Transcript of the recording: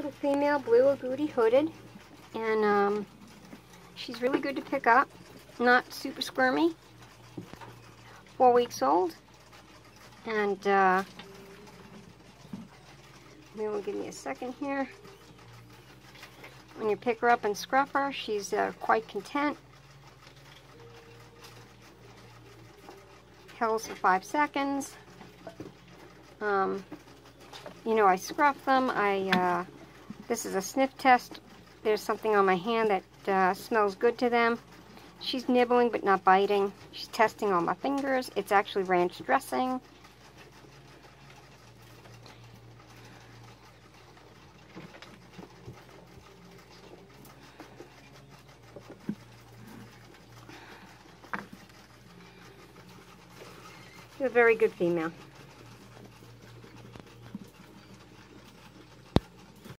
little female blue agouti hooded. And um, she's really good to pick up. Not super squirmy. Four weeks old. And uh, maybe will give me a second here. When you pick her up and scruff her, she's uh, quite content. Held for five seconds. Um, you know, I scruff them. I uh, This is a sniff test. There's something on my hand that uh, smells good to them. She's nibbling but not biting. She's testing all my fingers. It's actually ranch dressing. You're a very good female.